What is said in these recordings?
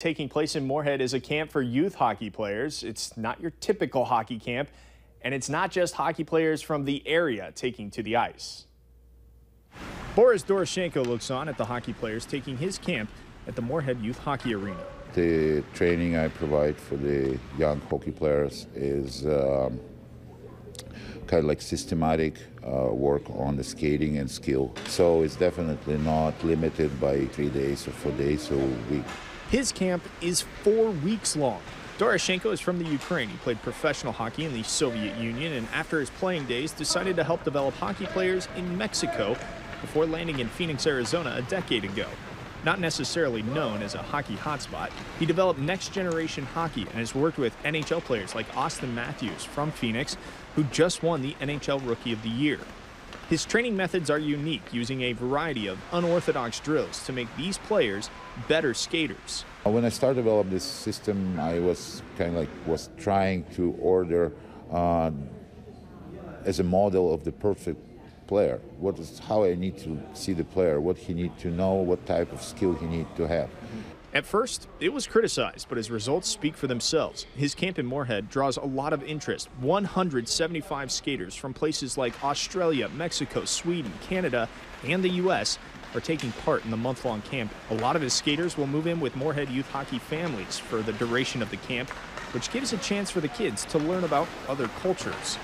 Taking place in Moorhead is a camp for youth hockey players. It's not your typical hockey camp, and it's not just hockey players from the area taking to the ice. Boris Dorozhenko looks on at the hockey players taking his camp at the Moorhead Youth Hockey Arena. The training I provide for the young hockey players is um, kind of like systematic uh, work on the skating and skill. So it's definitely not limited by three days or four days or a week. His camp is four weeks long. Dorozhenko is from the Ukraine. He played professional hockey in the Soviet Union and after his playing days decided to help develop hockey players in Mexico before landing in Phoenix, Arizona a decade ago. Not necessarily known as a hockey hotspot, he developed next generation hockey and has worked with NHL players like Auston Matthews from Phoenix, who just won the NHL Rookie of the Year. His training methods are unique, using a variety of unorthodox drills to make these players better skaters. When I started developing this system, I was kind of like was trying to order uh, as a model of the perfect player. What is how I need to see the player, what he need to know, what type of skill he need to have. At first, it was criticized, but his results speak for themselves. His camp in Moorhead draws a lot of interest. 175 skaters from places like Australia, Mexico, Sweden, Canada, and the U.S. are taking part in the month long camp. A lot of his skaters will move in with Moorhead youth hockey families for the duration of the camp, which gives a chance for the kids to learn about other cultures.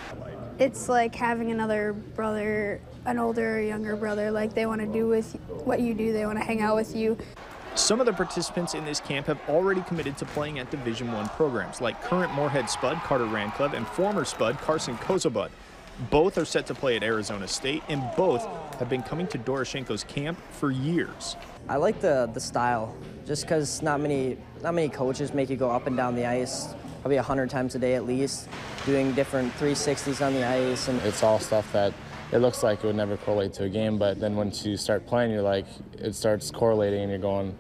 It's like having another brother, an older or younger brother, like they want to do with what you do, they want to hang out with you. Some of the participants in this camp have already committed to playing at Division One programs, like current Moorhead Spud Carter Rancleb and former Spud Carson Kozabud. Both are set to play at Arizona State, and both have been coming to Dorozhenko's camp for years. I like the the style, just because not many not many coaches make you go up and down the ice, probably hundred times a day at least, doing different 360s on the ice, and it's all stuff that it looks like it would never correlate to a game, but then once you start playing, you're like, it starts correlating and you're going,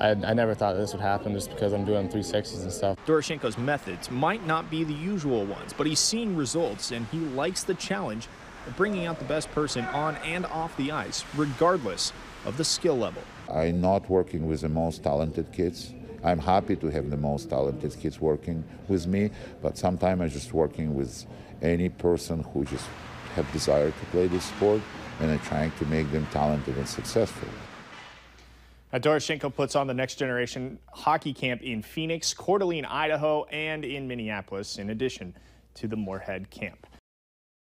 I, I, never thought this would happen just because I'm doing 360s and stuff. Dorozhenko's methods might not be the usual ones, but he's seeing results and he likes the challenge of bringing out the best person on and off the ice, regardless of the skill level. I'm not working with the most talented kids. I'm happy to have the most talented kids working with me, but sometimes I'm just working with any person who just have desire to play this sport and are trying to make them talented and successful. Now, Dorozhenko puts on the next generation hockey camp in Phoenix, Coeur d'Alene, Idaho, and in Minneapolis, in addition to the Moorhead camp.